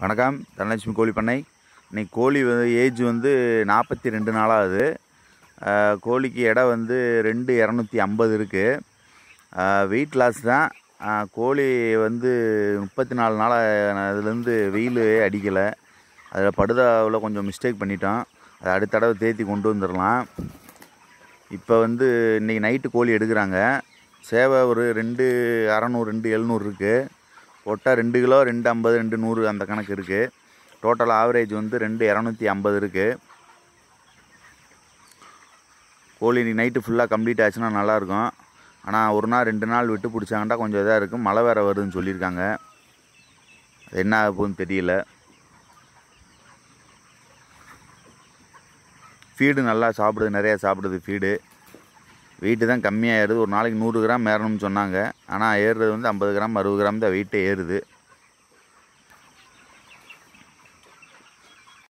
வணக்கம் தனலட்சுமி கோழி பண்ணை. இன்றைக்கி கோழி வந்து ஏஜ் வந்து நாற்பத்தி ரெண்டு நாளாகுது கோழிக்கு எடை வந்து ரெண்டு இரநூத்தி ஐம்பது இருக்குது வெயிட் லாஸ் தான். கோழி வந்து முப்பத்தி நாலு நாளாக அதுலேருந்து வெயில் அடிக்கலை. அதில் படுதாவில் கொஞ்சம் மிஸ்டேக் பண்ணிட்டோம். அதை அடுத்த தடவை தேத்தி கொண்டு வந்துடலாம். இப்போ வந்து இன்றைக்கி நைட்டு கோழி எடுக்கிறாங்க. சேவை ஒரு ரெண்டு அறநூறு ரெண்டு எழுநூறு இருக்குது போட்டால் ரெண்டு கிலோ ரெண்டு ஐம்பது ரெண்டு நூறு அந்த கணக்கு இருக்குது டோட்டல் ஆவரேஜ் வந்து ரெண்டு இரநூத்தி ஐம்பது இருக்குது கோழி இன்னைக்கு நைட்டு ஃபுல்லாக கம்ப்ளீட் ஆச்சுன்னா நல்லாயிருக்கும் ஆனால் ஒரு நாள் ரெண்டு நாள் விட்டு பிடிச்சாங்கன்னா கொஞ்சம் இதாக இருக்கும். மழை வேறு வருதுன்னு சொல்லியிருக்காங்க. அது என்ன ஆக போகுதுன்னு தெரியல. ஃபீடு நல்லா சாப்பிடுது நிறையா சாப்பிடுது ஃபீடு வெயிட்டு தான் கம்மியாக ஏறுது ஒரு நாளைக்கு நூறு கிராம் ஏறணும்னு சொன்னாங்க. ஆனால் ஏறுறது வந்து ஐம்பது கிராம் அறுபது கிராம் தான் வெயிட்டே ஏறுது.